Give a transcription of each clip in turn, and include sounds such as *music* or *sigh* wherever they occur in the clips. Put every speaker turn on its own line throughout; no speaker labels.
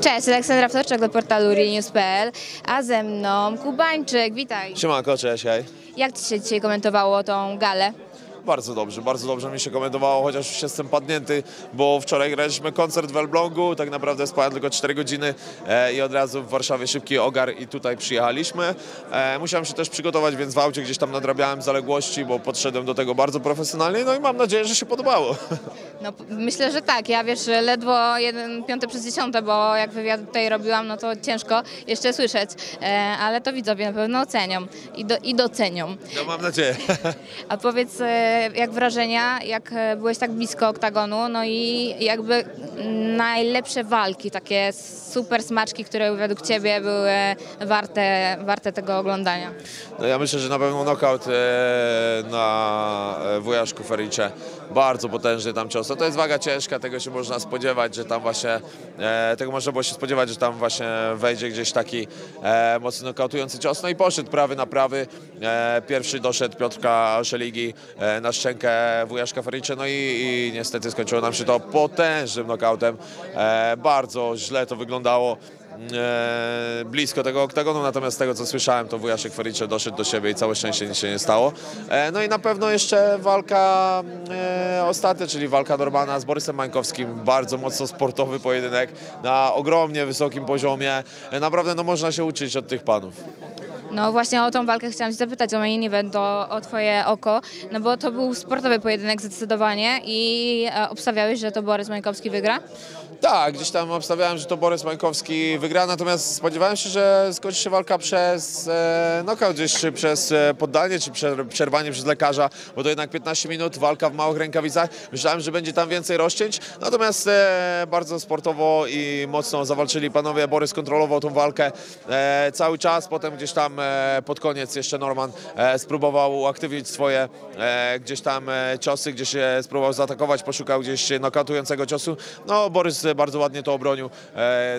Cześć, Aleksandra Wtorczak do portalu realnews.pl, a ze mną Kubańczyk, witaj.
Siemanko, cześć, hej.
Jak Ci się dzisiaj komentowało tą galę?
Bardzo dobrze, bardzo dobrze mi się komentowało, chociaż już jestem padnięty, bo wczoraj graliśmy koncert w Elblągu, tak naprawdę spałem tylko 4 godziny e, i od razu w Warszawie szybki ogar i tutaj przyjechaliśmy. E, musiałem się też przygotować, więc w aucie gdzieś tam nadrabiałem zaległości, bo podszedłem do tego bardzo profesjonalnie, no i mam nadzieję, że się podobało. *laughs*
No myślę, że tak, ja wiesz, ledwo jeden piąte przez dziesiąte, bo jak wywiad tutaj robiłam, no to ciężko jeszcze słyszeć, e, ale to widzowie na pewno ocenią i, do, i docenią.
No mam nadzieję.
A powiedz, e, jak wrażenia, jak e, byłeś tak blisko oktagonu, no i jakby najlepsze walki, takie super smaczki, które według Ciebie były warte, warte tego oglądania?
No ja myślę, że na pewno knockout e, na wujaszku Fericze. Bardzo potężny tam cios. No to jest waga ciężka, tego się można spodziewać, że tam właśnie, e, tego można było się spodziewać, że tam właśnie wejdzie gdzieś taki e, mocno nokautujący cios. No i poszedł prawy na prawy. E, pierwszy doszedł Piotrka Szeligi e, na szczękę wujaszka Fericze. No i, i niestety skończyło nam się to potężnym knockautem. E, bardzo źle to wyglądało e, blisko tego oktagonu, natomiast z tego co słyszałem, to wujaszek Fericze doszedł do siebie i całe szczęście nic się nie stało. E, no i na pewno jeszcze walka e, ostatnia, czyli walka Normana z Borysem Mańkowskim, bardzo mocno sportowy pojedynek na ogromnie wysokim poziomie. E, naprawdę no, można się uczyć od tych panów.
No właśnie o tą walkę chciałam Cię zapytać, o main event, o, o Twoje oko, no bo to był sportowy pojedynek zdecydowanie i e, obstawiałeś, że to Borys Mańkowski wygra?
Tak, gdzieś tam obstawiałem, że to Borys Mańkowski wygra, natomiast spodziewałem się, że skończy się walka przez e, knockout gdzieś, czy przez e, poddanie, czy prze- przerwanie przez lekarza, bo to jednak 15 minut, walka w małych rękawicach. Myślałem, że będzie tam więcej rozcięć, natomiast e, bardzo sportowo i mocno zawalczyli panowie. Borys kontrolował tą walkę e, cały czas, potem gdzieś tam e, pod koniec jeszcze Norman e, spróbował uaktywnić swoje e, gdzieś tam ciosy, gdzieś się spróbował zaatakować, poszukał gdzieś nokautującego ciosu. No Borys bardzo ładnie to obronił,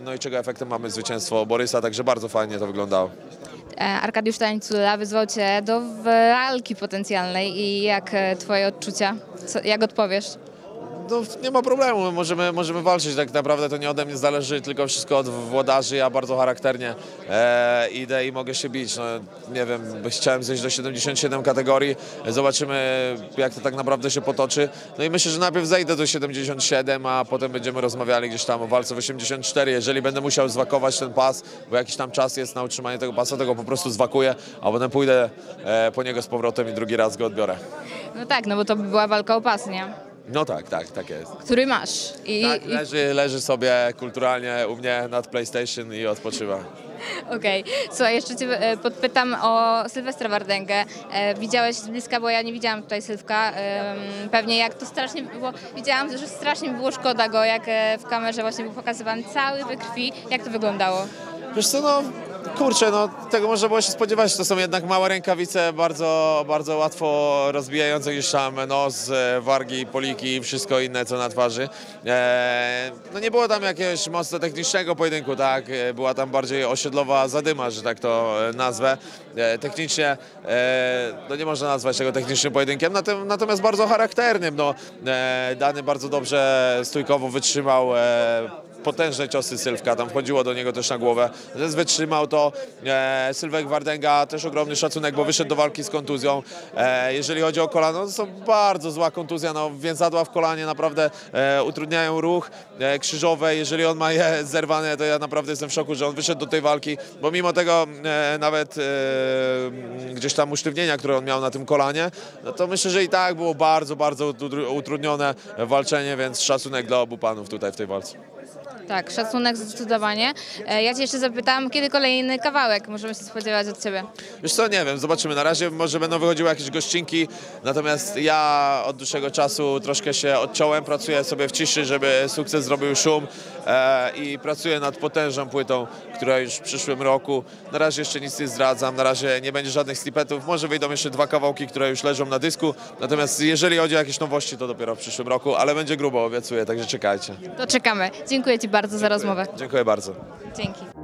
no i czego efektem mamy zwycięstwo Borysa, także bardzo fajnie to wyglądało.
Arkadiusz Tańcula wyzwał Cię do walki potencjalnej i jak Twoje odczucia? Co, jak odpowiesz?
No, nie ma problemu, możemy, możemy walczyć, tak naprawdę to nie ode mnie zależy, tylko wszystko od włodarzy, ja bardzo charakternie e, idę i mogę się bić, no, nie wiem, chciałem zejść do 77 kategorii, zobaczymy jak to tak naprawdę się potoczy, no i myślę, że najpierw zejdę do 77, a potem będziemy rozmawiali gdzieś tam o walce w 84, jeżeli będę musiał zwakować ten pas, bo jakiś tam czas jest na utrzymanie tego pasa, tego po prostu zwakuję, a potem pójdę e, po niego z powrotem i drugi raz go odbiorę.
No tak, no bo to by była walka o pas, nie?
No tak, tak, tak jest.
Który masz. I,
Tak,
i,
leży, leży sobie kulturalnie u mnie nad PlayStation i odpoczywa. *laughs*
Okej, słuchaj, jeszcze Cię e, podpytam o Sylwestra Wardęgę. E, widziałeś z bliska, bo ja nie widziałam tutaj Sylwka. Pewnie jak to strasznie było, widziałam, że strasznie było szkoda go, jak e, w kamerze właśnie był pokazywany cały we krwi. Jak to wyglądało?
Wiesz co, no kurczę, no tego można było się spodziewać, to są jednak małe rękawice, bardzo, bardzo łatwo rozbijające gdzieś tam nos, e, wargi, poliki i wszystko inne co na twarzy. E, no nie było tam jakiegoś mocno technicznego pojedynku, tak, E, była tam bardziej osiedlowa zadyma, że tak to nazwę. Technicznie, e, no nie można nazwać tego technicznym pojedynkiem, natomiast bardzo charakternym, no Dany bardzo dobrze stójkowo wytrzymał potężne ciosy Sylwka, tam wchodziło do niego też na głowę, więc wytrzymał to. E, Sylwek też ogromny szacunek, bo wyszedł do walki z kontuzją. E, jeżeli chodzi o kolano, to są bardzo zła kontuzja, no więzadła w kolanie naprawdę e, utrudniają ruch e, krzyżowe, jeżeli on ma je *laughs* zerwane, to ja naprawdę jestem w szoku, że on wyszedł do tej walki, bo mimo tego e, nawet e, gdzieś tam usztywnienia, które on miał na tym kolanie, no to myślę, że i tak było bardzo, bardzo utru- utrudnione walczenie, więc szacunek dla obu panów tutaj w tej walce.
Tak, szacunek zdecydowanie. E, ja Cię jeszcze zapytam, kiedy kolejny kawałek możemy się spodziewać od Ciebie?
Wiesz co, nie wiem, zobaczymy. Na razie może będą wychodziły jakieś gościnki, natomiast ja od dłuższego czasu troszkę się odciąłem, pracuję sobie w ciszy, żeby sukces zrobił szum e, i pracuję nad potężną płytą, która już w przyszłym roku. Na razie jeszcze nic nie zdradzam, na razie nie będzie żadnych snippetów, może wyjdą jeszcze dwa kawałki, które już leżą na dysku, natomiast jeżeli chodzi o jakieś nowości, to dopiero w przyszłym roku, ale będzie grubo, obiecuję, także czekajcie.
To czekamy. Dziękuję Ci bardzo za rozmowę.
Dziękuję bardzo.
Dzięki.